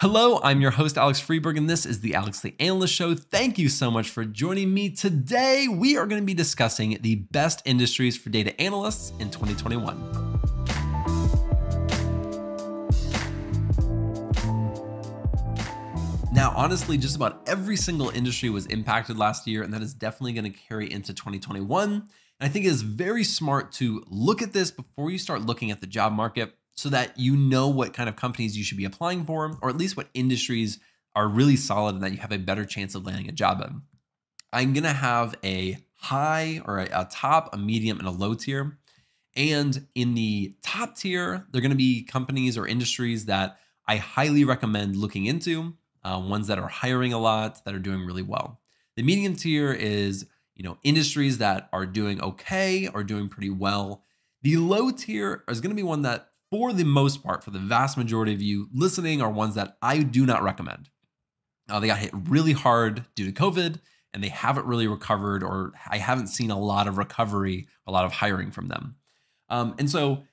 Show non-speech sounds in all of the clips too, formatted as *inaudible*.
Hello, I'm your host, Alex Freberg, and this is the Alex the Analyst Show. Thank you so much for joining me. Today, we are going to be discussing the best industries for data analysts in 2021. Now, honestly, just about every single industry was impacted last year, and that is definitely going to carry into 2021. And I think it is very smart to look at this before you start looking at the job market so that you know what kind of companies you should be applying for, or at least what industries are really solid and that you have a better chance of landing a job in. I'm gonna have a high or a, a top, a medium, and a low tier. And in the top tier, they're gonna be companies or industries that I highly recommend looking into, uh, ones that are hiring a lot, that are doing really well. The medium tier is you know industries that are doing okay or doing pretty well. The low tier is going to be one that for the most part, for the vast majority of you listening, are ones that I do not recommend. Uh, they got hit really hard due to COVID and they haven't really recovered, or I haven't seen a lot of recovery, a lot of hiring from them. Um, and so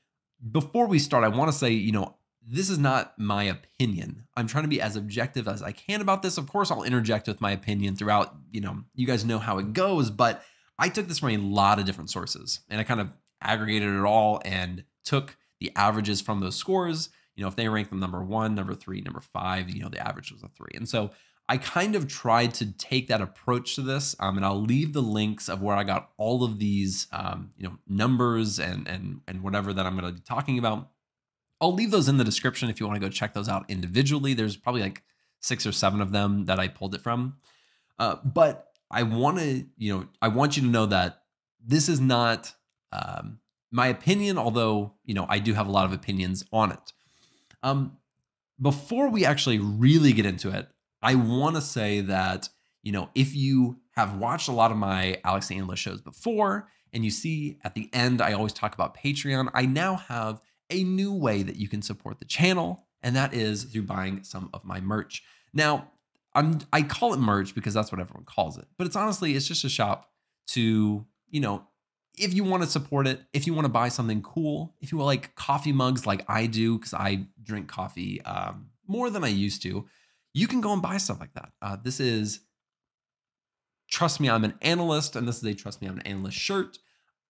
before we start, I want to say, you know, this is not my opinion. I'm trying to be as objective as I can about this. Of course, I'll interject with my opinion throughout, you know, you guys know how it goes, but I took this from a lot of different sources and I kind of aggregated it all and took the averages from those scores. You know, if they rank them number one, number three, number five, you know, the average was a three. And so I kind of tried to take that approach to this, um, and I'll leave the links of where I got all of these, um, you know, numbers and and and whatever that I'm going to be talking about. I'll leave those in the description if you want to go check those out individually. There's probably like six or seven of them that I pulled it from, uh, but I want to, you know, I want you to know that this is not um, my opinion, although, you know, I do have a lot of opinions on it. Um, before we actually really get into it, I want to say that, you know, if you have watched a lot of my Alex Analyst shows before, and you see at the end, I always talk about Patreon, I now have a new way that you can support the channel, and that is through buying some of my merch. Now, I'm I call it merch because that's what everyone calls it, but it's honestly it's just a shop to you know if you want to support it, if you want to buy something cool, if you like coffee mugs like I do, because I drink coffee um, more than I used to, you can go and buy stuff like that. Uh, this is, trust me, I'm an analyst, and this is a trust me, I'm an analyst shirt.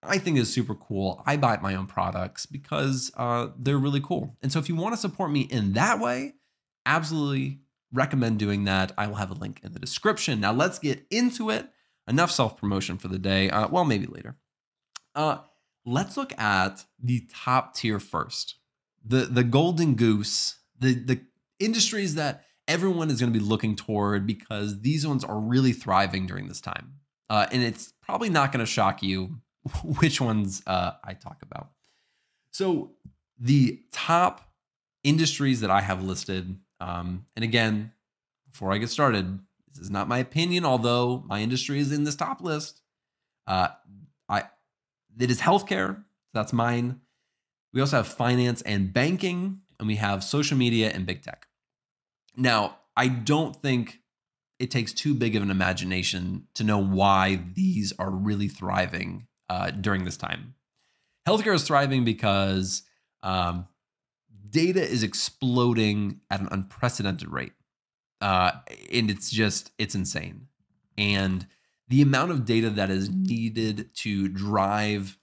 I think is super cool. I buy my own products because uh, they're really cool. And so if you want to support me in that way, absolutely recommend doing that. I will have a link in the description. Now let's get into it. Enough self promotion for the day. Uh, well, maybe later. Uh, let's look at the top tier first. The the golden goose, the the industries that everyone is going to be looking toward because these ones are really thriving during this time. Uh, and it's probably not going to shock you *laughs* which ones uh, I talk about. So the top industries that I have listed, um, and again, before I get started, this is not my opinion, although my industry is in this top list. Uh, I it is healthcare. That's mine. We also have finance and banking, and we have social media and big tech. Now, I don't think it takes too big of an imagination to know why these are really thriving uh, during this time. Healthcare is thriving because um, data is exploding at an unprecedented rate. Uh, and it's just, it's insane. And the amount of data that is needed to drive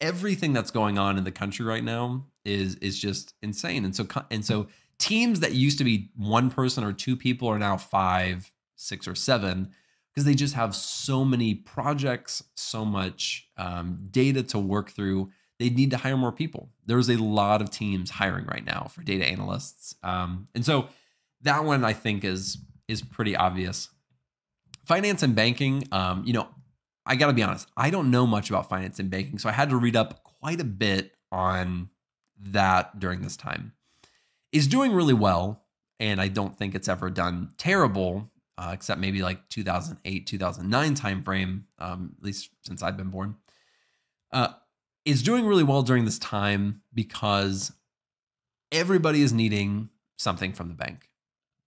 everything that's going on in the country right now is is just insane. And so and so teams that used to be one person or two people are now five, six, or seven because they just have so many projects, so much um, data to work through. They need to hire more people. There's a lot of teams hiring right now for data analysts, um, and so that one I think is is pretty obvious finance and banking, um, you know, I got to be honest, I don't know much about finance and banking. So I had to read up quite a bit on that during this time. Is doing really well. And I don't think it's ever done terrible, uh, except maybe like 2008, 2009 timeframe, um, at least since I've been born. Uh, is doing really well during this time because everybody is needing something from the bank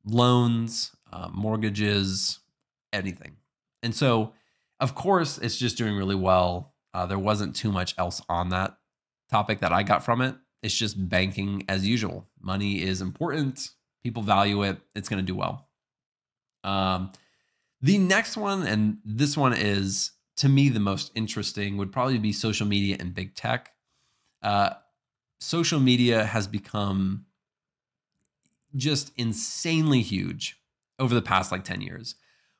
loans, uh, mortgages, anything. And so, of course, it's just doing really well. Uh, there wasn't too much else on that topic that I got from it. It's just banking as usual. Money is important. People value it. It's going to do well. Um, the next one, and this one is to me the most interesting, would probably be social media and big tech. Uh, social media has become just insanely huge over the past like 10 years.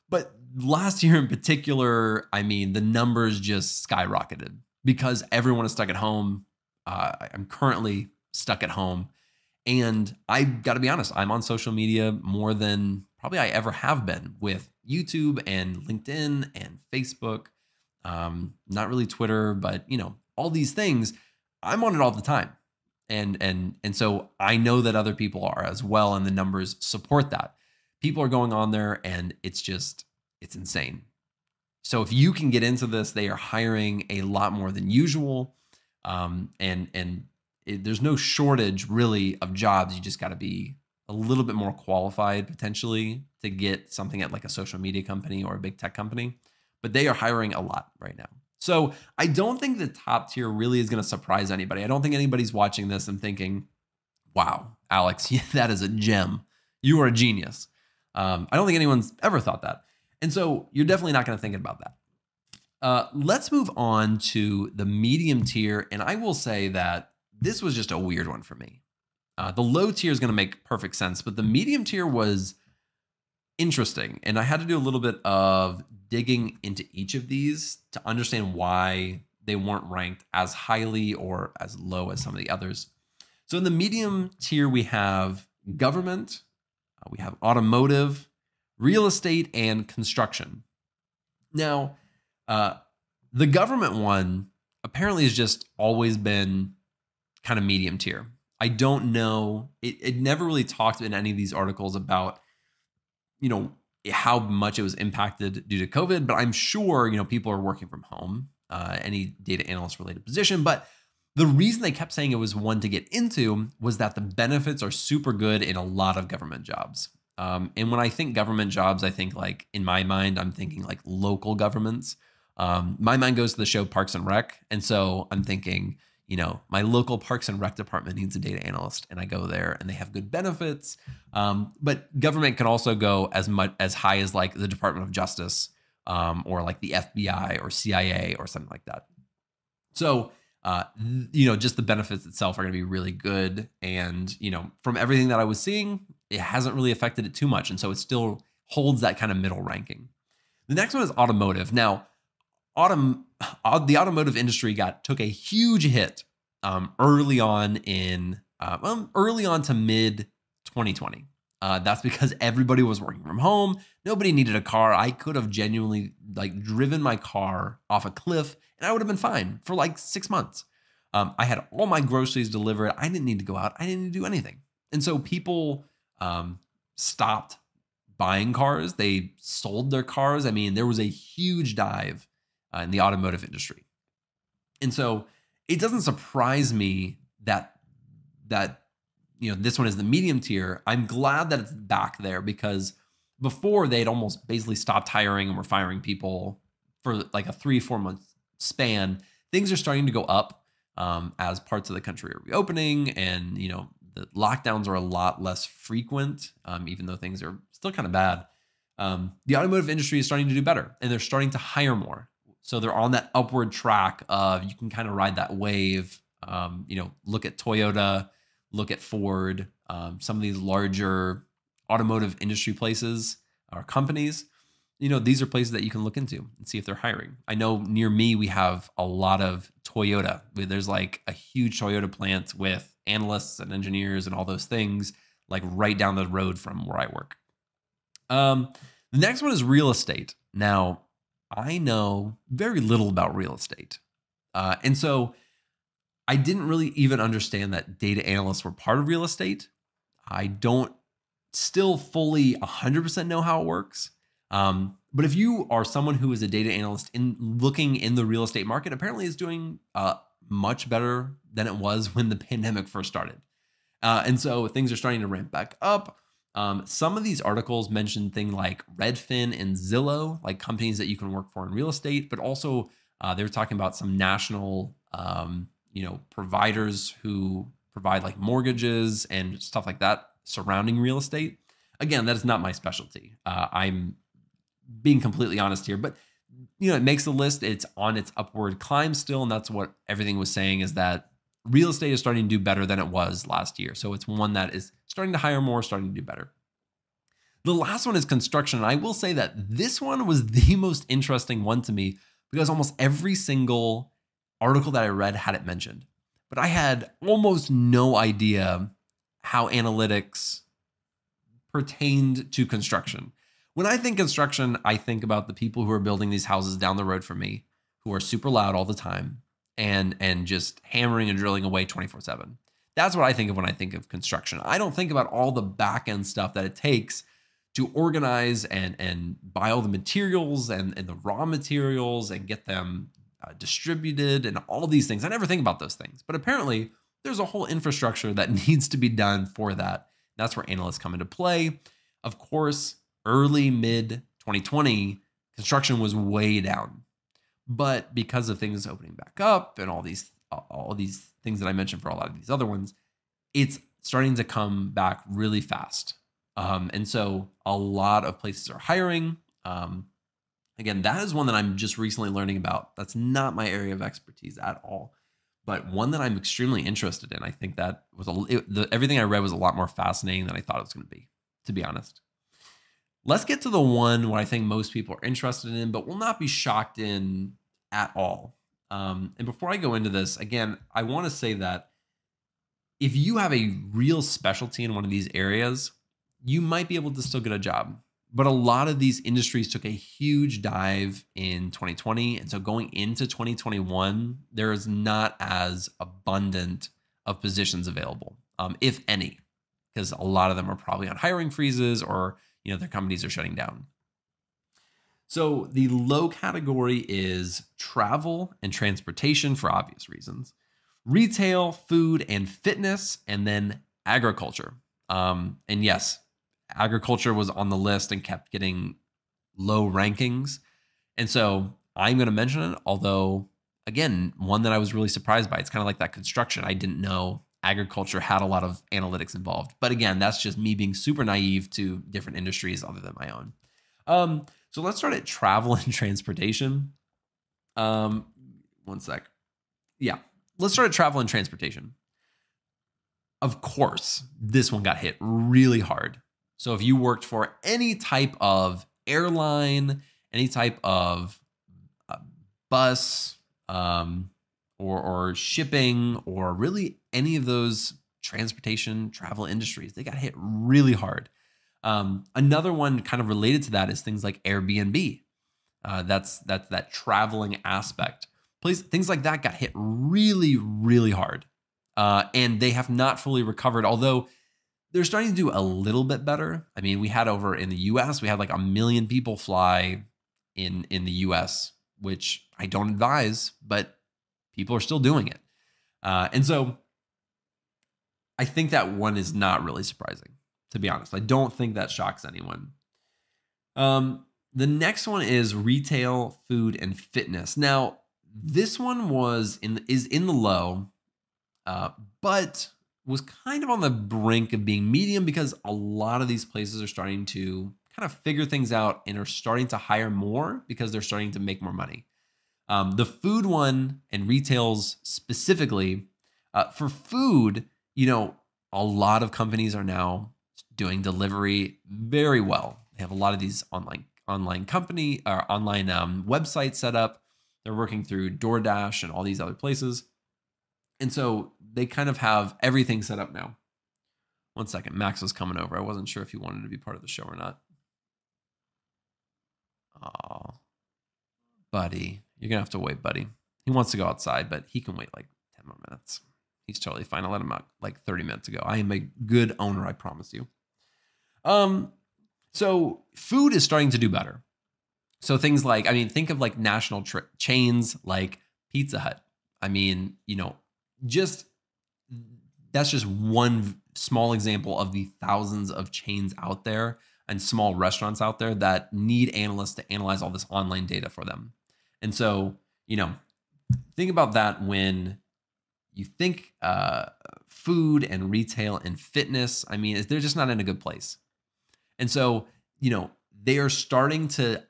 But last year in particular, I mean, the numbers just skyrocketed because everyone is stuck at home. Uh, I'm currently stuck at home. And I got to be honest, I'm on social media more than probably I ever have been with YouTube and LinkedIn and Facebook. Um, not really Twitter, but you know, all these things. I'm on it all the time. And and and so I know that other people are as well, and the numbers support that. People are going on there and it's just it's insane. So if you can get into this, they are hiring a lot more than usual. Um, and and it, there's no shortage really of jobs. You just got to be a little bit more qualified potentially to get something at like a social media company or a big tech company. But they are hiring a lot right now. So I don't think the top tier really is going to surprise anybody. I don't think anybody's watching this and thinking, wow, Alex, *laughs* that is a gem. You are a genius. Um, I don't think anyone's ever thought that. And so you're definitely not going to think about that. Uh, let's move on to the medium tier. And I will say that this was just a weird one for me. Uh, the low tier is going to make perfect sense, but the medium tier was interesting. And I had to do a little bit of digging into each of these to understand why they weren't ranked as highly or as low as some of the others. So in the medium tier, we have government, uh, we have automotive, real estate, and construction. Now, uh, the government one apparently has just always been kind of medium tier. I don't know. It, it never really talked in any of these articles about, you know, how much it was impacted due to COVID, but I'm sure, you know, people are working from home, uh, any data analyst related position. But the reason they kept saying it was one to get into was that the benefits are super good in a lot of government jobs. Um, and when I think government jobs, I think like in my mind, I'm thinking like local governments. Um, my mind goes to the show Parks and Rec. And so I'm thinking, you know, my local Parks and Rec department needs a data analyst, and I go there and they have good benefits. Um, but government can also go as much as high as like the Department of Justice um, or like the FBI or CIA or something like that. So, uh, you know, just the benefits itself are going to be really good. And, you know, from everything that I was seeing, it hasn't really affected it too much. And so it still holds that kind of middle ranking. The next one is automotive. Now, autom- the automotive industry got took a huge hit um, early on in uh, um, early on to mid 2020. Uh, that's because everybody was working from home. Nobody needed a car. I could have genuinely like driven my car off a cliff and I would have been fine for like six months. Um, I had all my groceries delivered. I didn't need to go out. I didn't need to do anything. And so people um, stopped buying cars. They sold their cars. I mean, there was a huge dive uh, in the automotive industry. And so it doesn't surprise me that that you know this one is the medium tier. I'm glad that it's back there because before they'd almost basically stopped hiring and were firing people for like a three four month span. Things are starting to go up um, as parts of the country are reopening, and you know the lockdowns are a lot less frequent, um, even though things are still kind of bad. Um, the automotive industry is starting to do better, and they're starting to hire more. So they're on that upward track of you can kind of ride that wave. Um, you know, look at Toyota, look at Ford, um, some of these larger automotive industry places or companies. You know, these are places that you can look into and see if they're hiring. I know near me we have a lot of Toyota. There's like a huge Toyota plant with analysts and engineers and all those things, like right down the road from where I work. Um, the next one is real estate. Now, I know very little about real estate. Uh, and so I didn't really even understand that data analysts were part of real estate. I don't still fully 100% know how it works. Um, but if you are someone who is a data analyst in looking in the real estate market, apparently is doing uh, much better than it was *laughs* when the pandemic first started. Uh, and so things are starting to ramp back up. Um, some of these articles mention things like Redfin and Zillow, like companies that you can work for in real estate, but also uh, they were talking about some national, um, you know, providers who provide like mortgages and stuff like that. surrounding real estate. Again, that is not my specialty. Uh, I'm being completely honest here, but you know, it makes the list. It's on its upward climb still, and that's what everything was saying is that real estate is starting to do better than it was last year. So it's one that is starting to hire more, starting to do better. The last one is construction. And I will say that this one was the most interesting one to me because almost every single article that I read had it mentioned. But I had almost no idea how analytics pertained to construction. When I think construction, I think about the people who are building these houses down the road from me, who are super loud all the time and and just hammering and drilling away 24/7. That's what I think of when I think of construction. I don't think about all the back end stuff that it takes to organize and and buy all the materials and, and the raw materials and get them uh, distributed and all these things. I never think about those things, but apparently there's a whole infrastructure that *laughs* needs to be done for that. That's where analysts come into play. Of course, early mid 2020, construction was way down, but because of things opening back up and all these all these things that I mentioned for a lot of these other ones, it's starting to come back really fast. Um, and so a lot of places are hiring. Um, again, that is one that I'm just recently learning about. That's not my area of expertise at all, but one that I'm extremely interested in. I think that was a, it, the, everything I read was a lot more fascinating than I thought it was going to be, to be honest. Let's get to the one what I think most people are interested in, but will not be shocked in at all. Um, and before I go into this, again, I want to say that if you have a real specialty in one of these areas, you might be able to still get a job. But a lot of these industries took a huge dive in 2020. And so going into 2021, there is not as abundant of positions available, um, if any, because a lot of them are probably on hiring freezes or you know their companies are shutting down. So the low category is travel and transportation for obvious reasons, retail, food and fitness, and then agriculture. Um, and yes, agriculture was on the list and kept getting low rankings. And so I'm going to mention it, although, again, one that I was really surprised by. It's kind of like that construction. I didn't know agriculture had a lot of analytics involved. But again, that's just me being super naive to different industries other than my own. Um, so let's start at travel *laughs* and transportation. Um, one sec. Yeah, let's start at travel and transportation. Of course, this one got hit really hard. So if you worked for any type of airline, any type of uh, bus, um, or, or shipping, or really any of those transportation travel industries, they got hit really hard. Um, another one kind of related to that is things like Airbnb. Uh, that's that's that traveling aspect. Please, things like that got hit really, really hard, uh, and they have not fully recovered. Although they're starting to do a little bit better. I mean, we had over in the US, we had like a million people fly in in the US, which I don't advise, but people are still doing it. Uh, and so I think that one is not really surprising, to be honest. I don't think that shocks anyone. Um, the next one is retail, food, and fitness. Now, this one was in is in the low, uh, but was kind of on the brink of being medium because a lot of these places are starting to kind of figure things out and are starting to hire more because they're starting to make more money. Um, the food one and retails specifically, uh, for food, you know, a lot of companies are now doing delivery very well. They have a lot of these online online company or online um, websites set up. They're working through DoorDash and all these other places. And so they kind of have everything set up now. One second, Max was coming over. I wasn't sure if he wanted to be part of the show or not. Oh, buddy, you're gonna have to wait, buddy. He wants to go outside, but he can wait like 10 more minutes. He's totally fine. I let him out like 30 minutes ago. I am a good owner, I promise you. Um, so food is starting to do better. So things like, I mean, think of like national chains like Pizza Hut. I mean, you know, just that's just one small example of the thousands of chains out there and small restaurants out there that need analysts to analyze all this online data for them. And so, you know, think about that when you think uh, food and retail and fitness, I mean, they're just not in a good place. And so, you know, they are starting to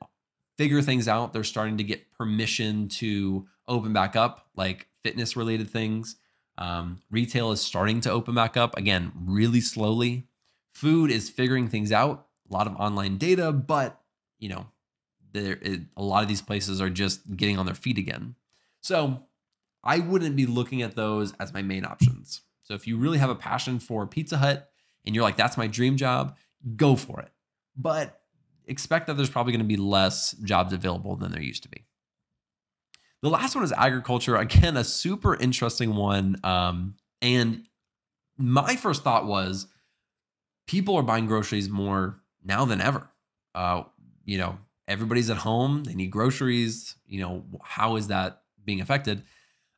figure things out. They're starting to get permission to open back up, like fitness related things. Um, retail is starting to open back up again, really slowly. Food is figuring things out. A lot of online data, but you know, there a lot of these places are just getting on their feet again. So I wouldn't be looking at those as my main options. So if you really have a passion for Pizza Hut and you're like, that's my dream job, go for it. But expect that there's probably going to be less jobs available than there used to be. The last one is agriculture. Again, a super interesting one. Um, and my first thought was people are buying groceries more now than ever. Uh, you know, everybody's at home, they need groceries. You know, how is that being affected?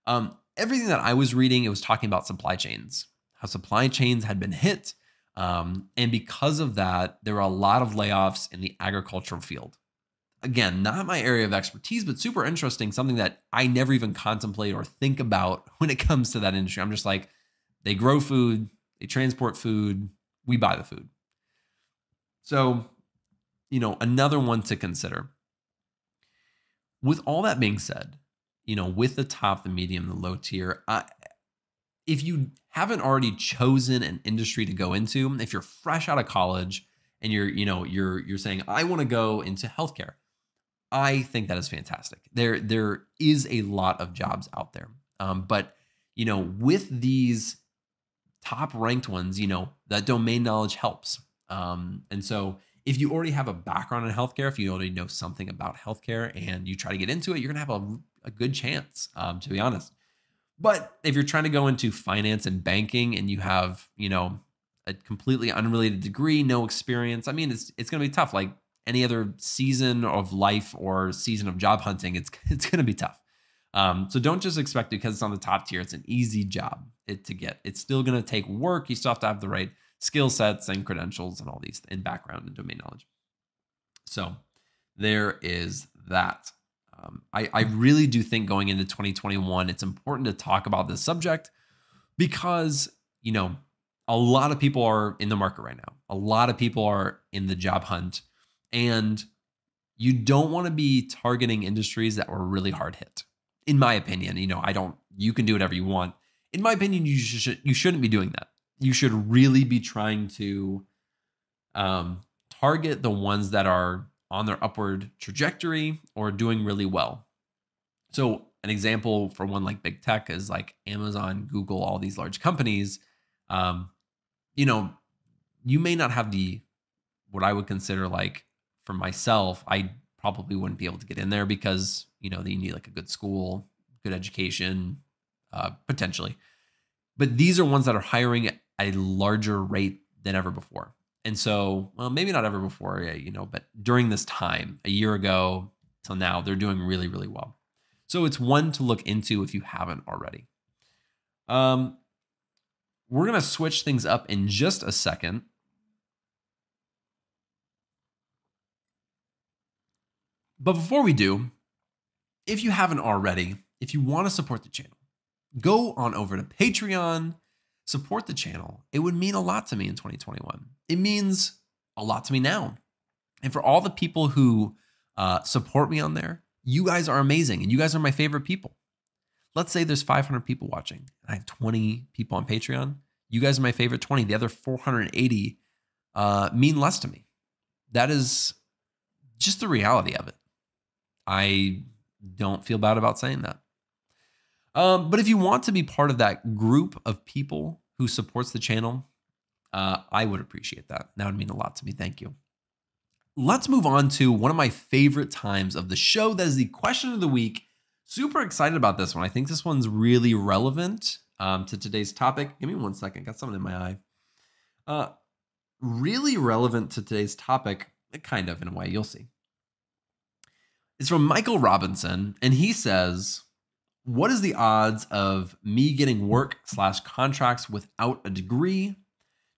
Um, everything that I was reading, it was talking about supply chains, how supply chains had been hit. Um, and because of that, there were a lot of layoffs in the agricultural field again, not my area of expertise, but super interesting, something that I never even contemplate or think about *laughs* when it comes to that industry. I'm just like, they grow food, they transport food, we buy the food. So, you know, another one to consider. With all that being said, you know, with the top, the medium, the low tier, I, if you haven't already chosen an industry to go into, if you're fresh out of college and you're, you know, you're you're saying I want to go into healthcare, I think that is fantastic. There, there is a lot of jobs out there, um, but you know, with these top ranked ones, you know, that domain knowledge helps. Um, and so, if you already have a background in healthcare, if you already know something about healthcare, and you try to get into it, you're gonna have a, a good chance, um, to be honest. But if you're trying to go into finance and banking, and you have, you know, a completely unrelated degree, no experience, I mean, it's it's gonna be tough. Like any other season of life or season of job hunting, it's *laughs* it's going to be tough. Um, so don't just expect because it's on the top tier. It's an easy job it, to get. It's still going to take work. You still have to have the right skill sets and credentials and all these and background and domain knowledge. So there is that. Um, I, I really do think going into 2021, it's important to talk about this subject because, you know, a lot of people are in the market right now. A lot of people are in the job hunt. And you don't want to be targeting industries that were really hard hit. In my opinion, you know, I don't you can do whatever you want. In my opinion, you should you shouldn't be doing that. You should really be trying to um, target the ones that are on their upward trajectory or doing really well. So, an example for one like big tech is like Amazon, Google, all these large companies. Um, you know, you may not have the what I would consider like for myself, I probably wouldn't be able to get in there because you know you need like a good school, good education, uh, potentially. But these are ones that are hiring at a larger rate than ever before. And so, well, maybe not ever before, you know, but during this time, a year ago till now, they're doing really, really well. So it's one to look into if you haven't already. Um, we're going to switch things up in just a second But before we do, if you haven't already, if you want to support the channel, go on over to Patreon, support the channel. It would mean a lot to me in 2021. It means a lot to me now. And for all the people who uh, support me on there, you guys are amazing and you guys are my favorite people. Let's say there's 500 people watching. I have 20 people on Patreon. You guys are my favorite 20. The other 480 uh, mean less to me. That is just the reality of it. I don't feel bad about saying that. Um, but if you want to be part of that group of people who supports the channel, uh, I would appreciate that. That would mean a lot to me. Thank you. Let's move on to one of my favorite times of the show. That is the question of the week. Super excited about this one. I think this one's really relevant um, to today's topic. Give me one second. Got something in my eye. Uh, really relevant to today's topic, kind of in a way. You'll see. It's from Michael Robinson, and he says, What is the odds of me getting work slash contracts without a degree?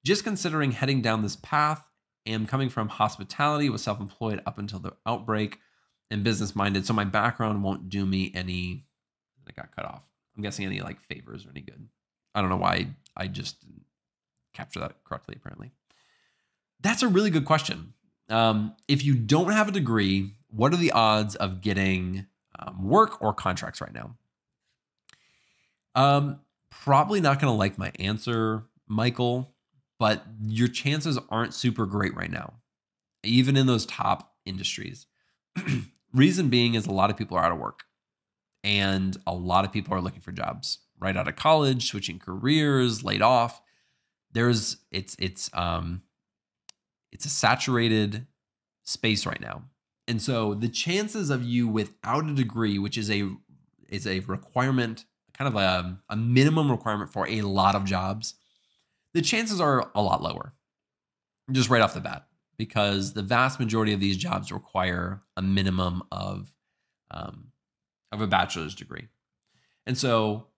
Just considering heading down this path, am coming from hospitality, was self employed up until the outbreak, and business minded. So my background won't do me any. I got cut off. I'm guessing any like favors or any good. I don't know why I just didn't capture that correctly, apparently. That's a really good question. Um, if you don't have a degree, what are the odds of getting um, work or contracts right now? Um, probably not going to like my answer, Michael, but your chances aren't super great right now, even in those top industries. *clears throat* Reason being is a lot of people are out of work and a lot of people are looking for jobs right out of college, switching careers, laid off. There's it's it's um it's a saturated space right now. And so the chances of you without a degree, which is a is a requirement, kind of a, a minimum requirement for a lot of jobs, the chances are a lot lower. Just right off the bat, because the vast majority of these jobs require a minimum of um, of a bachelor's degree. And so,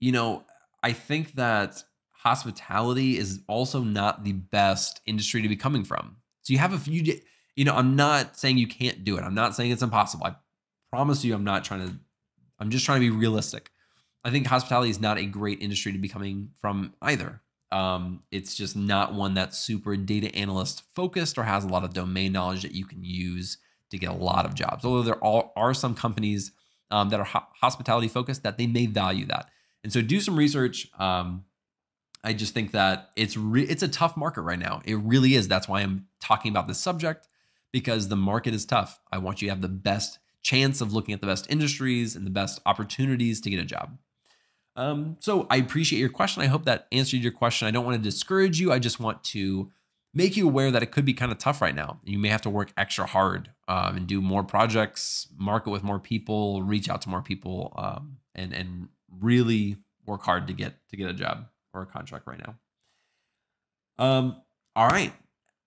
you know, I think that hospitality is also not the best industry to be coming from. So you have a few, you know, I'm not saying you can't do it. I'm not saying it's impossible. I promise you, I'm not trying to, I'm just trying to be realistic. I think hospitality is not a great industry to be coming from either. Um, it's just not one that's super data analyst focused or has a lot of domain knowledge that you can use to get a lot of jobs. Although there are, are some companies um, that are ho- hospitality focused that they may value that. And so do some research. Um, I just think that it's re- it's a tough market right now. It really is. That's why I'm talking about this subject because the market is tough. I want you to have the best chance of looking at the best industries and the best opportunities to get a job. Um, so I appreciate your question. I hope that answered your question. I don't want to discourage you. I just want to make you aware that it could be kind of tough right now. You may have to work extra hard um, and do more projects, market with more people, reach out to more people, um, and and really work hard to get to get a job or a contract right now. Um, all right.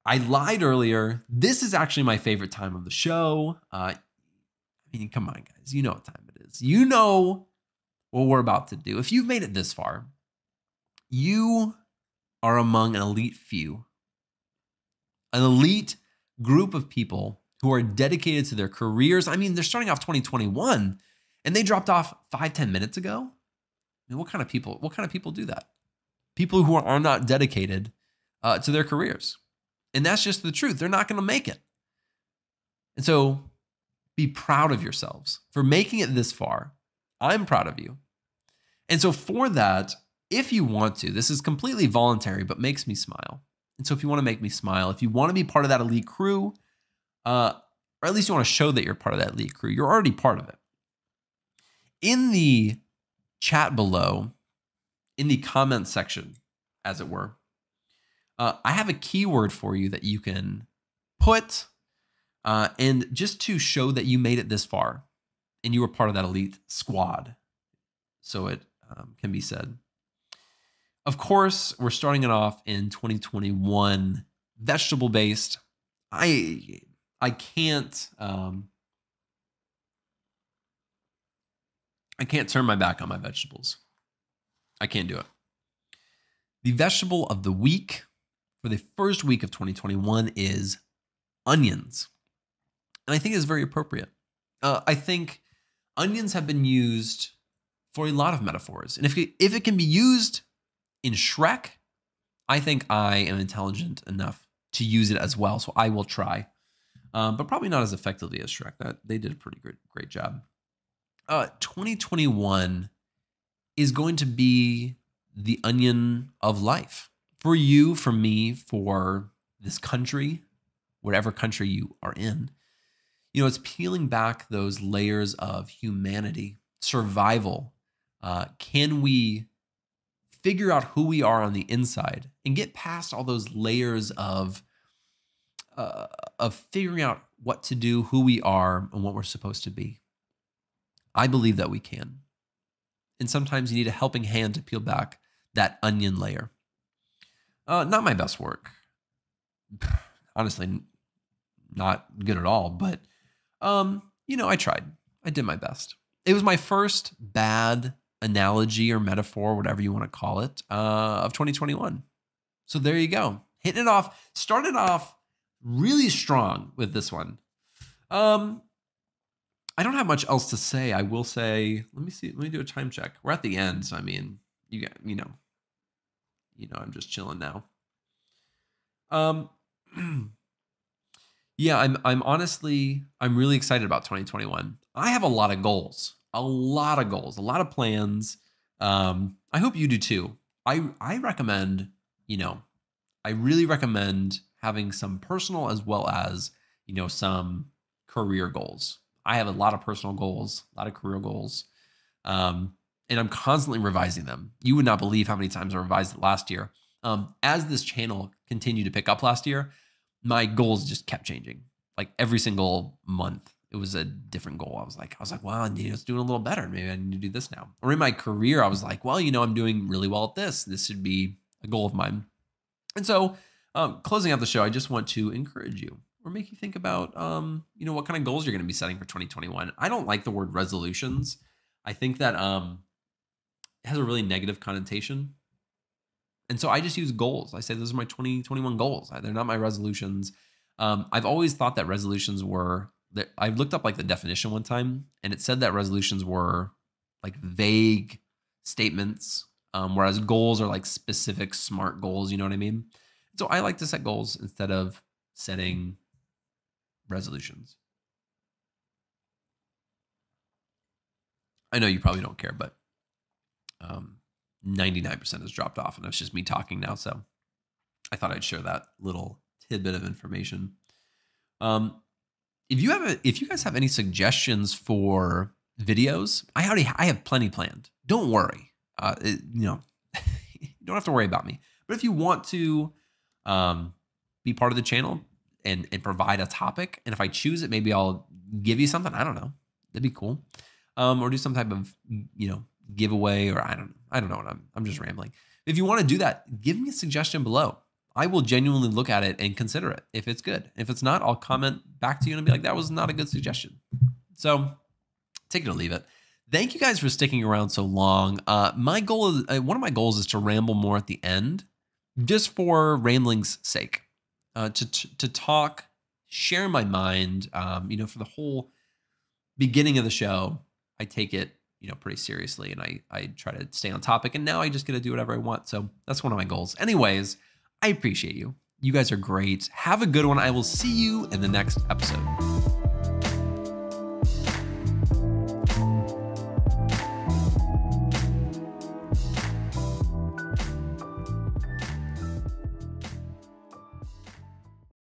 I lied earlier. This is actually my favorite time of the show. Uh, I mean, come on, guys. You know what time it is. You know what we're about to do. If you've made it this far, you are among an elite few, an elite group of people who are dedicated to their careers. I mean, they're starting off 2021 and they dropped off five, 10 minutes ago. I mean, what kind of people, what kind of people do that? people who are not dedicated uh, to their careers. And that's just the truth. They're not going to make it. And so be proud of yourselves for making it this far. I'm proud of you. And so for that, if you want to, this is completely voluntary, but makes me smile. And so if you want to make me smile, if you want to be part of that elite crew, uh, or at least you want to show that you're part of that elite crew, you're already part of it. In the chat below, in the comment section, as it were, uh, I have a keyword for you that you can put uh, and just to show that you made it this far and you were part of that elite squad. So it um, can be said. Of course, we're starting it off in 2021, vegetable based. I I can't um, I can't turn my back on my vegetables. I can't do it. The vegetable of the week for the first week of 2021 is onions. And I think it's very appropriate. Uh, I think onions have been used for a lot of metaphors. And if it, if it can be used in Shrek, I think I am intelligent enough to use it as well. So I will try. Um, but probably not as effectively as Shrek. That they did a pretty great, great job. Uh, 2021 is going to be the onion of life for you, for me, for this country, whatever country you are in. You know, it's peeling back those layers of humanity, survival. Uh, can we figure out who we are on the inside and get past all those layers of uh, of figuring out what to do, who we are, and what we're supposed to be? I believe that we can. And sometimes you need a helping hand to peel back that onion layer. Uh, not my best work. Honestly, not good at all, but um, you know, I tried. I did my best. It was my first bad analogy or metaphor, whatever you want to call it, uh, of 2021. So there you go. Hitting it off. Started off really strong with this one. Um, I don't have much else to say. I will say, let me see, let me do a time check. We're at the end, so I mean, you got, you know, you know, I'm just chilling now. Um, *clears throat* yeah, I'm, I'm honestly, I'm really excited about 2021. I have a lot of goals, a lot of goals, a lot of plans. Um, I hope you do too. I, I recommend, you know, I really recommend having some personal as well as, you know, some career goals. I have a lot of personal goals, a lot of career goals. Um, and I'm constantly revising them. You would not believe how many times I revised it last year. Um, as this channel continued to pick up last year, my goals just kept changing. Like every single month, it was a different goal. I was like, I was like, wow, you know, it's doing a little better. Maybe I need to do this now. Or in my career, I was like, well, you know, I'm doing really well at this. This should be a goal of mine. And so, um, closing out the show, I just want to encourage you or make you think about, um, you know, what kind of goals you're going to be setting for 2021. I don't like the word resolutions. I think that um, has a really negative connotation. And so I just use goals. I say those are my 2021 goals. They're not my resolutions. Um, I've always thought that resolutions were that I looked up like the definition one time and it said that resolutions were like vague statements, um, whereas goals are like specific smart goals. You know what I mean? So I like to set goals instead of setting resolutions. I know you probably don't care, but um, 99% has dropped off, and it's just me talking now. So I thought I'd share that little tidbit of information. Um, if you have a, if you guys have any suggestions for videos, I already I have plenty planned. Don't worry. Uh, it, you know, you *laughs* don't have to worry about me. But if you want to um, be part of the channel and and provide a topic, and if I choose it, maybe I'll give you something. I don't know. That'd be cool. Um, or do some type of you know giveaway, or I don't I don't know what I'm I'm just rambling. If you want to do that, give me a suggestion below. I will genuinely look at it and consider it if it's good. If it's not, I'll comment back to you and be like, that was not a good suggestion. So take it or leave it. Thank you guys for sticking around so long. Uh, my goal is uh, one of my goals is to ramble more at the end, just for rambling's sake, uh, to, to, to talk, share my mind. Um, you know, for the whole beginning of the show, I take it you know pretty seriously, and I I try to stay on topic. And now I just get to do whatever I want. So that's one of my goals. Anyways. I appreciate you. You guys are great. Have a good one. I will see you in the next episode.